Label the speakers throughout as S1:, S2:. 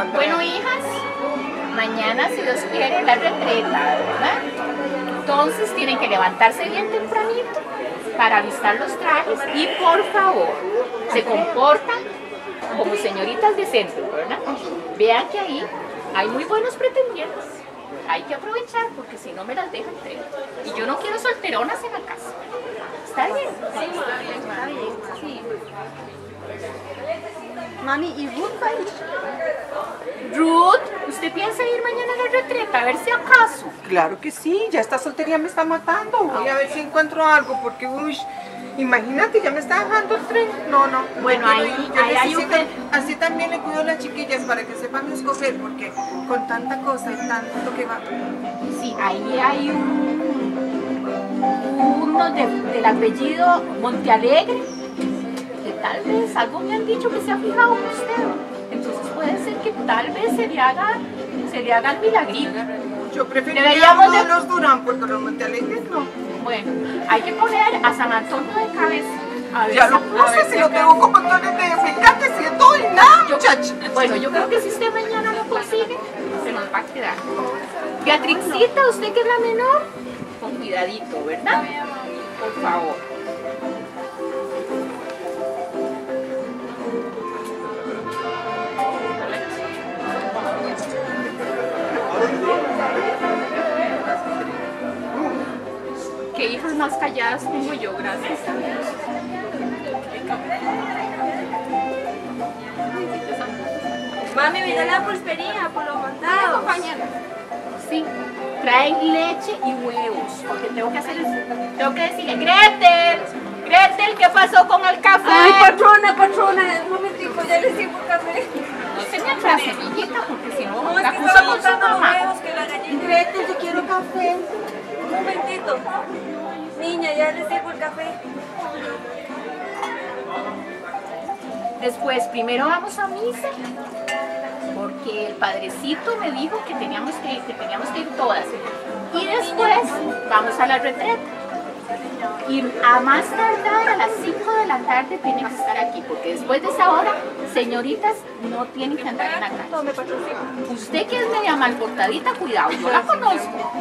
S1: Andrea.
S2: Bueno, hijas, mañana, si Dios quiere, la retreta, ¿verdad? Entonces tienen que levantarse bien tempranito para alistar los trajes y por favor, se comportan como señoritas decentes, ¿verdad? Vean que ahí hay muy buenos pretendientes. Hay que aprovechar porque si no me las dejan tres. Y yo no quiero solteronas en la casa. ¿Está bien? Sí, está bien. Sí.
S3: Mami, ¿y Ruth va a ir?
S2: Ruth, ¿usted piensa ir mañana a la retreta? A ver si acaso.
S1: Claro que sí, ya esta soltería me está matando. Voy a ver si encuentro algo, porque, uy, imagínate, ya me está dejando el tren. No, no. no
S2: Bueno, ahí- ahí hay un
S1: Así también le cuido a las chiquillas para que sepan escoger, porque con tanta cosa y tanto que va.
S2: Sí, ahí hay un, uno de- del apellido Montealegre, tal vez algo me han dicho que se ha fijado en usted. Entonces puede ser que tal vez se le haga, se le haga el milagrito.
S1: Yo preferiría uno de
S2: de-
S1: los Durán, porque los Montealegres no.
S2: Bueno, hay que poner a San Antonio de cabeza. A ver
S1: Ya lo puse, si lo tengo con montones de fíjate, si estoy nada,
S2: Yo-
S1: muchacha.
S2: Bueno, yo creo que si usted mañana lo consigue, se nos va a quedar. Beatrixita, usted que es la menor, con cuidadito, ¿verdad? Por favor. Qué hijas más calladas tengo yo, gracias a Dios.
S3: Mami, me da la pulpería por los mandados.
S2: Sí, traen leche y huevos, porque tengo que hacer el- tengo que decirle, Gretel, Gretel, ¿qué pasó con el café?
S3: Ay, patrona, patrona, un momentico, ya les sirvo café.
S2: no se me atrase, porque si no,
S3: No,
S2: la
S3: que estaba
S2: con su mamá.
S3: que.
S1: Gretel, yo quiero café.
S3: Un momentito. Niña, ya les sirvo el café.
S2: Después, primero vamos a misa, porque el padrecito me dijo que teníamos que, que teníamos que ir todas. Y después vamos a la retreta. Y a más tardar a las 5 de la tarde tienen que estar aquí, porque después de esa hora, señoritas, no tienen que andar en la calle. Usted que es media mal portadita, cuidado, yo la conozco.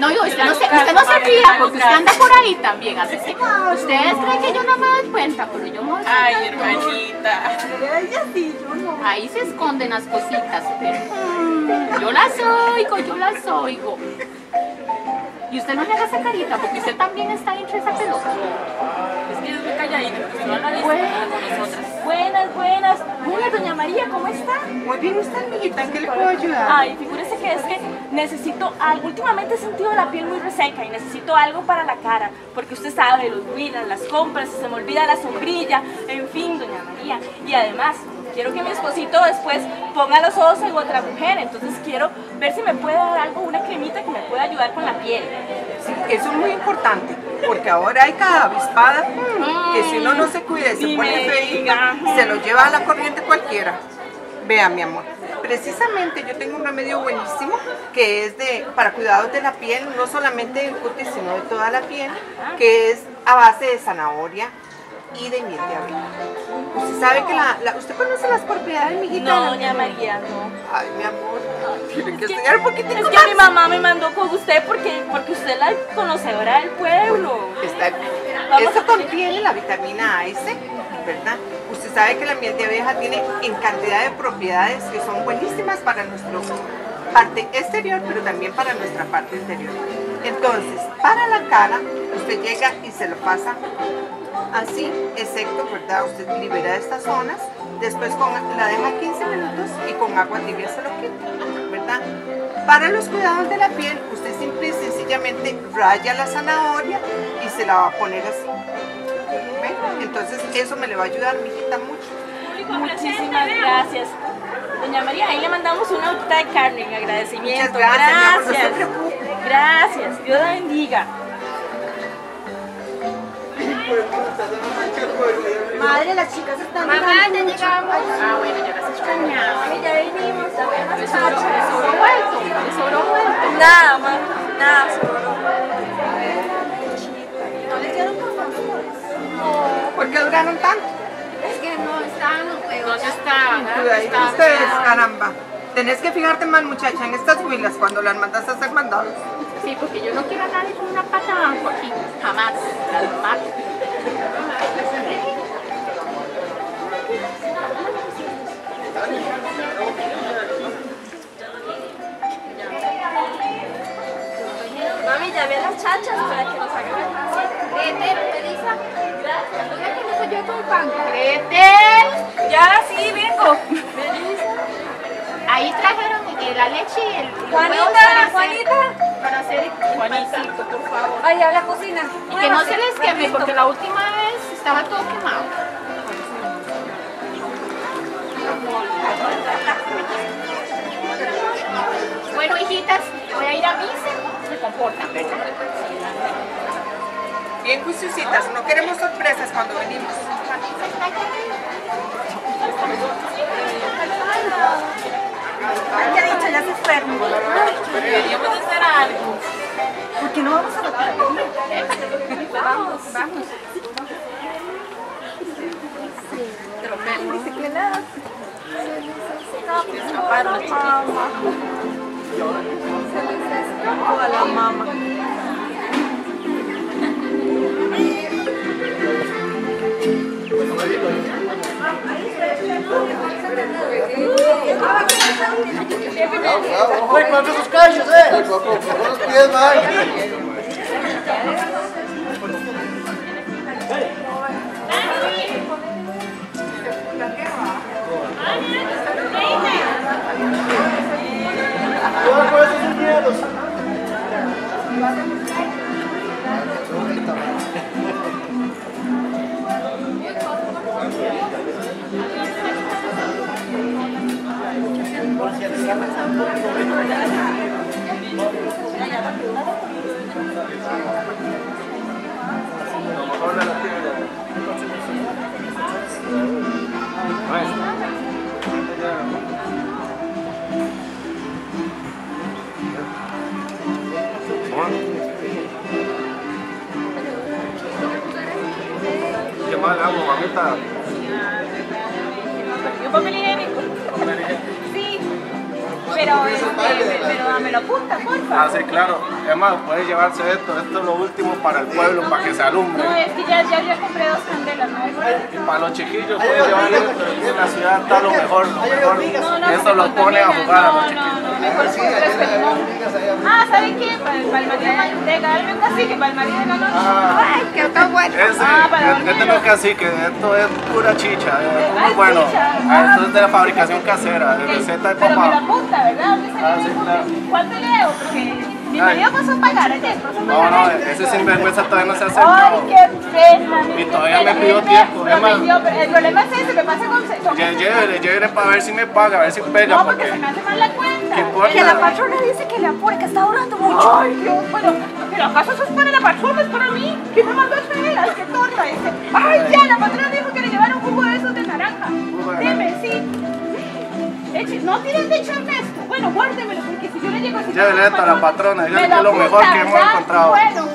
S2: No, yo, usted no se, usted no se ría porque usted anda por ahí también, así que ustedes creen que yo no me doy cuenta, pero yo me doy cuenta
S4: Ay, hermanita.
S3: Ella sí, yo no.
S2: Ahí se esconden las cositas, pero mm, yo las oigo, yo las oigo. Y usted no le haga esa carita porque usted también está entre esa pelota.
S4: Es que es muy calladita, porque no la vista
S2: Bueno.
S4: con nosotras.
S3: Buenas, buenas. Hola, doña María, ¿cómo está?
S1: Muy bien, usted, amiguita, ¿en qué le puedo ayudar?
S5: Ay, figúrese que es que necesito algo. Últimamente he sentido la piel muy reseca y necesito algo para la cara. Porque usted sabe, los huilas, las compras, se me olvida la sombrilla. En fin, doña María. Y además, quiero que mi esposito después ponga los ojos en otra mujer. Entonces quiero ver si me puede dar algo, una cremita que me pueda ayudar con la piel.
S1: Sí, eso es muy importante, porque ahora hay cada avispada que si uno no se cuida y se pone feita, se lo lleva a la corriente cualquiera. Vea, mi amor, precisamente yo tengo un remedio buenísimo que es de para cuidados de la piel, no solamente del cutis, sino de toda la piel, que es a base de zanahoria y de miel de abeja. Usted sabe que la, la- usted conoce las propiedades, mijita. de
S5: No, doña? María, no.
S1: Ay, mi amor, tiene que
S5: Es que-
S1: estudiar un
S5: Es que
S1: más.
S5: mi mamá me mandó con usted porque, porque usted es la conocedora del pueblo.
S1: Está,
S5: Vamos
S1: esto
S5: a-
S1: contiene la vitamina A y C, ¿verdad? Sabe que la miel de abeja tiene en cantidad de propiedades que son buenísimas para nuestra parte exterior, pero también para nuestra parte interior. Entonces, para la cara, usted llega y se lo pasa así, excepto, ¿verdad? Usted libera estas zonas, después con, la deja 15 minutos y con agua tibia se lo quita, ¿verdad? Para los cuidados de la piel, usted simple y sencillamente raya la zanahoria y se la va a poner así. Entonces eso me le va a ayudar, mijita, mucho.
S5: Muchísimas gracias. Doña María, ahí le mandamos una hojita de carne en agradecimiento.
S1: Muchas gracias, mi amor, no se
S5: Gracias.
S1: preocupe.
S5: Gracias. Dios la bendiga.
S3: Madre, las chicas están
S2: Mamá, ya
S3: mucho.
S2: llegamos. Ah, bueno, ya las extrañaba.
S3: Ya venimos, ya ven
S2: Le
S3: las
S2: sobró, sobró vuelto, sobró vuelto.
S5: Nada, ma. Nada, solo.
S3: No por favor.
S1: ¿Por qué duraron tanto?
S3: Es
S6: que no están. eh,
S4: ¿Dónde está?
S1: Cuidadito ustedes, caramba. Tenés que fijarte más, muchacha, en estas huilas cuando las mandas a hacer mandados.
S2: Sí, porque yo no quiero a nadie con una pata abajo aquí. Jamás. Las mato.
S3: Mami, ya ve las chachas para que nos hagan el paseo.
S6: Vete, Melissa. Yo con.
S5: Ya, sí, vengo.
S2: Ahí trajeron eh, la leche y el
S5: Juanita,
S2: para hacer-
S5: Juanita.
S2: Para hacer el pancito, por favor.
S5: Ay, a la cocina.
S2: Y que no se les queme, porque la última vez estaba todo quemado. Bueno, hijitas, voy a ir a misa. Se comportan, ¿verdad?
S1: Bien juiciositas, no queremos sorpresas cuando venimos.
S5: Ay, qué dicha, ya se fueron.
S4: Deberíamos hacer algo.
S5: ¿Por qué no vamos a la panadería?
S2: Vamos, vamos.
S5: Dice que nada.
S4: Se escaparon.
S5: Se les escapó a la mamá.
S7: Vai, quantos os caixas, é? Vai, quantos os
S8: pies, vai. Le hago, mamita?
S5: ¿Y un papel higiénico? Sí. Pero, este, pero dame la punta, porfa.
S8: Ah, sí, claro. Más, puedes llevarse esto. Esto es lo último para el pueblo, para que se alumbre.
S5: No, es que ya, ya, ya compré dos candelas, ¿no?
S8: Y para los chiquillos puedes llevar esto. Aquí en la ciudad está lo mejor, lo mejor.
S5: No, no,
S8: Esto
S5: porque
S8: lo pone a jugar a los
S5: No,
S8: chiquillos.
S5: no, no, mejor pero no. Ah, ¿saben qué? Para, el marido de Galvez, así que para el marido de Galvez.
S8: Ah.
S5: Ay, qué tan bueno.
S8: Ese,
S5: Ah, para
S8: este no es cacique, esto es pura chicha, es muy
S5: Ay,
S8: bueno.
S5: chicha.
S8: Ah, Esto es de la fabricación casera, de receta de
S5: Pero me la
S8: papá.
S5: apunta, ¿verdad? ¿Dónde se
S8: Ah,
S5: le
S8: sí,
S5: apunta?
S8: claro.
S5: ¿Cuánto le debo? Porque mi
S8: Ay.
S5: marido pasó a pagar ayer, pasó a
S8: No, no, ese sinvergüenza todavía no se ha
S5: Ay, qué pena.
S8: Y todavía me pidió tiempo,
S5: El problema es ese, me pasa con... con
S8: Llévele, llévele para ver si me paga, a ver si pega,
S5: no, porque se me hace mal la cuenta. Que la patrona dice que le apure, que está durando mucho. Ay, Dios, bueno, pero ¿acaso eso es para la patrona, es para mí? ¿Quién me mandó a? Ay, qué torta. Dice, ay, ya, la patrona dijo que le llevaron un jugo de esos de naranja. Deme, sí. No tienes de echarme esto. Bueno, guárdemelo, porque si yo le llego así...
S8: Llévele esto a la patrona, dígale que es lo mejor que hemos encontrado.
S5: Bueno.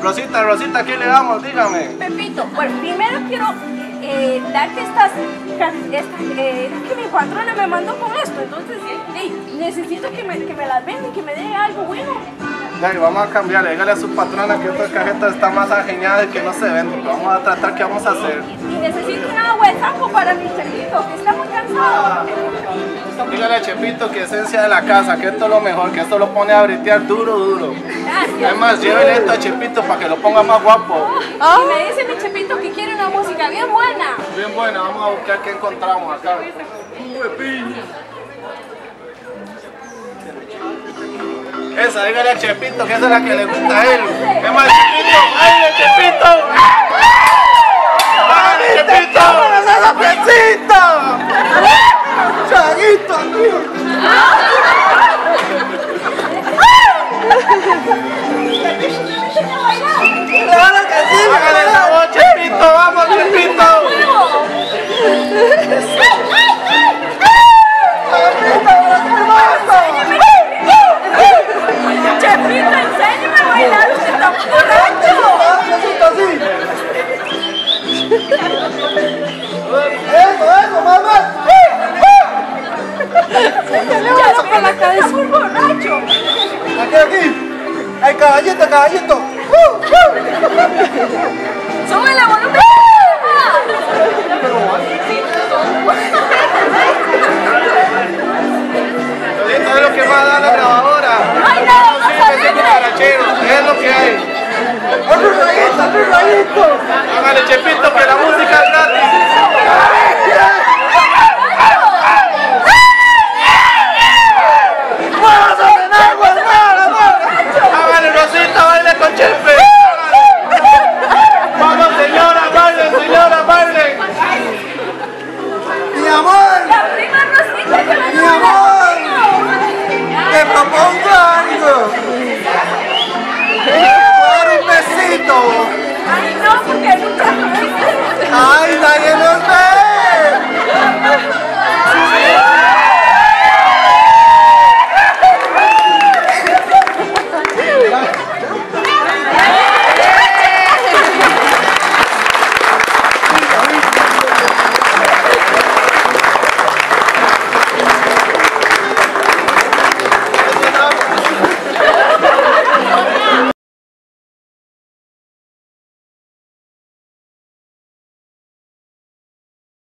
S8: Rosita, Rosita, ¿qué le damos? Dígame.
S5: Pepito, bueno, primero quiero eh, darte estas, estas eh, que mi patrona me mandó con esto, entonces ey, necesito que me, que me las venda y que me dé algo bueno.
S8: Dale, vamos a cambiarle, dígale a su patrona que estas cajetas están más ajeñadas y que no se venden. Vamos a tratar qué vamos a hacer.
S5: Y necesito un agua de sapo para mi chelito, que está muy cansado.
S8: Dígale a Chepito que esencia de la casa, que esto es lo mejor, que esto lo pone a bretear duro, duro.
S5: Gracias.
S8: Además, llévele esto a Chepito para que lo ponga más guapo.
S5: Y me dice mi chepito que quiere una música bien buena.
S8: Bien buena, vamos a buscar qué encontramos acá. Esa, dígale a Chepito que esa es la que le gusta a él. Es más, Chepito, ¡ay, Chepito! ¡Ay, Chepito! ¡La piecita! ¡Chaguito, tío! ¡Claro que sí! ¡Hágale la voz, le voy
S5: la cabeza. Un ¡Aquí, aquí! ¡Ay, caballito,
S7: caballito!
S5: ¡Sube la volumen!
S8: Esto es lo que va a dar la grabadora. Es lo que hay.
S7: Rayito, rayito!
S8: ¡Hágale, Chepito,